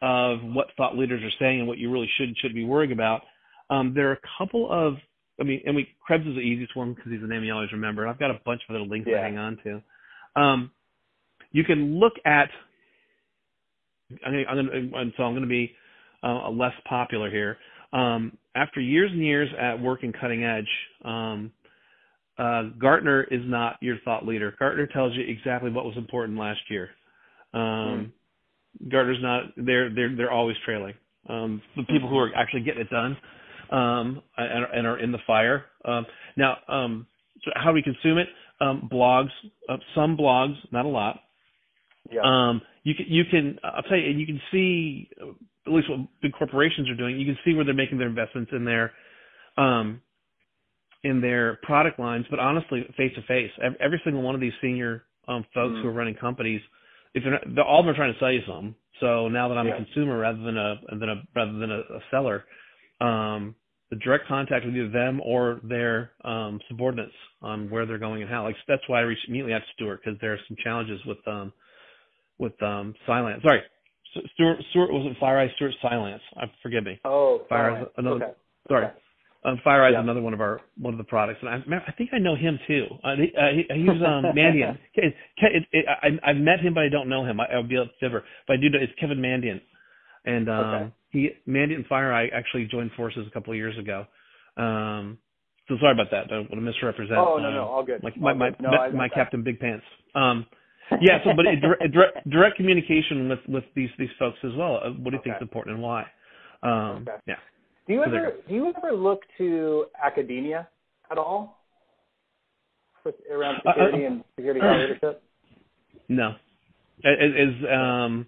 of what thought leaders are saying and what you really should should be worrying about, um, there are a couple of I mean, and we Krebs is the easiest one because he's the name you always remember. I've got a bunch of other links yeah. to hang on to. Um, you can look at. I'm going to, I'm gonna, so I'm going to be uh, less popular here. Um, after years and years at working cutting edge, um, uh, Gartner is not your thought leader. Gartner tells you exactly what was important last year. Um, mm. Gartner's not. They're they're they're always trailing. Um, the people who are actually getting it done um, and, and, are in the fire. Um, now, um, so how do we consume it? Um, blogs, uh, some blogs, not a lot. Yeah. Um, you can, you can, I'll tell you, you can see at least what big corporations are doing. You can see where they're making their investments in their, um, in their product lines. But honestly, face to face, every single one of these senior um, folks mm-hmm. who are running companies, if they're, not, they're all of them are trying to sell you some. So now that I'm yeah. a consumer rather than a than a rather than a, a seller, um, the direct contact with either them or their um, subordinates on where they're going and how. Like that's why I reached immediately after Stuart because there are some challenges with um with um Cylance. Sorry, Stuart Stuart wasn't FireEye. Stuart Cylance. I forgive me. Oh, FireEye. Another. Okay. Sorry. Okay. Um, FireEye yeah. is another one of our one of the products, and I, I think I know him too. Uh, he, uh, he, he was um, Mandiant. It, it, it, I, I've met him, but I don't know him. I, I'll be able to differ, but I do know it's Kevin Mandia, and um, okay he Mandiant and FireEye actually joined forces a couple of years ago. Um, so sorry about that. I don't want to misrepresent. Oh no, no, all good. My my my. No, my, my Captain Big Pants. Um, yeah. So, but it, direct, direct communication with with these these folks as well. Uh, what do you okay. think is important and why? Um, okay. Yeah. Do you ever do you ever look to academia at all around uh, uh, security uh, and security leadership? No. Is um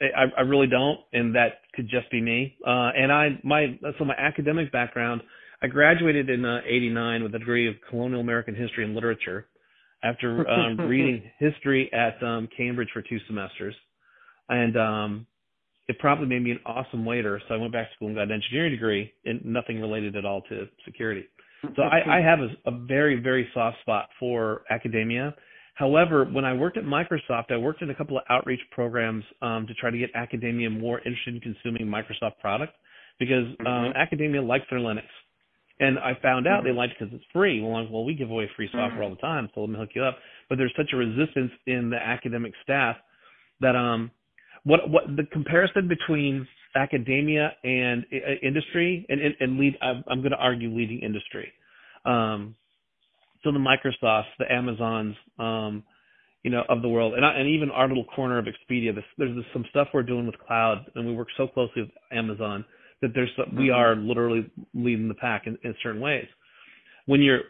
I, I really don't, and that could just be me. Uh, and I, my, so my academic background, I graduated in uh, '89 with a degree of colonial American history and literature, after um, reading history at um, Cambridge for two semesters, and um, it probably made me an awesome waiter. So I went back to school and got an engineering degree, and nothing related at all to security. So I, I have a, a very, very soft spot for academia However, when I worked at Microsoft, I worked in a couple of outreach programs um, to try to get academia more interested in consuming Microsoft products because um, mm-hmm. academia likes their Linux. And I found out mm-hmm. they liked it because it's free. Well, well, we give away free software mm-hmm. all the time, so let me hook you up. But there's such a resistance in the academic staff that um, what what the comparison between academia and uh, industry and and, and lead I'm, I'm going to argue leading industry. Um, so the Microsofts, the Amazons, um, you know, of the world, and I, and even our little corner of Expedia. This, there's this, some stuff we're doing with cloud, and we work so closely with Amazon that there's mm-hmm. we are literally leading the pack in, in certain ways. When you're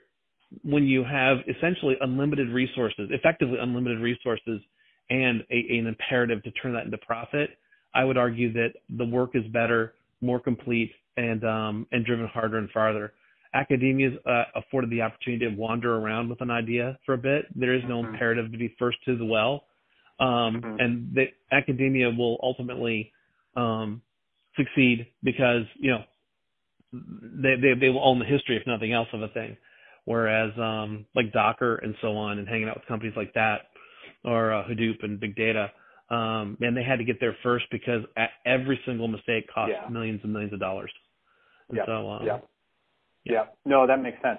when you have essentially unlimited resources, effectively unlimited resources, and a, an imperative to turn that into profit, I would argue that the work is better, more complete, and um, and driven harder and farther academia is uh, afforded the opportunity to wander around with an idea for a bit. There is no mm-hmm. imperative to be first to the well, um, mm-hmm. and the academia will ultimately um, succeed because you know they, they they will own the history, if nothing else, of a thing. Whereas um, like Docker and so on, and hanging out with companies like that, or uh, Hadoop and big data, um, man, they had to get there first because every single mistake costs yeah. millions and millions of dollars. And yeah. so, um, yeah. Yeah. No, that makes sense.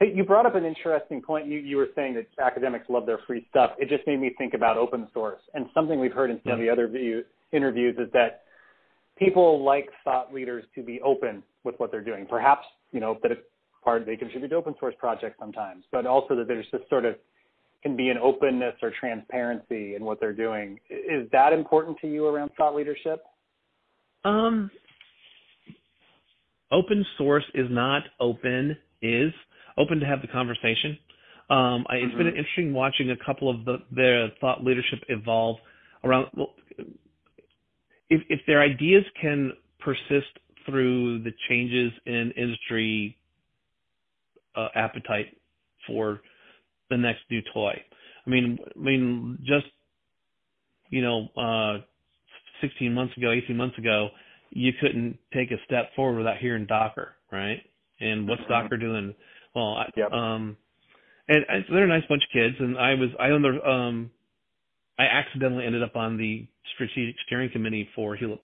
Hey, you brought up an interesting point. You, you were saying that academics love their free stuff. It just made me think about open source. And something we've heard in some yeah. of the other view, interviews is that people like thought leaders to be open with what they're doing. Perhaps, you know, that it's part they contribute to open source projects sometimes, but also that there's this sort of can be an openness or transparency in what they're doing. Is that important to you around thought leadership? Um, open source is not open is open to have the conversation. Um, I, it's mm-hmm. been interesting watching a couple of the their thought leadership evolve around. Well, if if their ideas can persist through the changes in industry uh, appetite for the next new toy. I mean, I mean, just you know, uh, 16 months ago, 18 months ago, you couldn't take a step forward without hearing Docker, right? And what's mm-hmm. Docker doing? Well, I, yep. um, and, they're a nice bunch of kids, and I was I own the um, I accidentally ended up on the strategic steering committee for Hewlett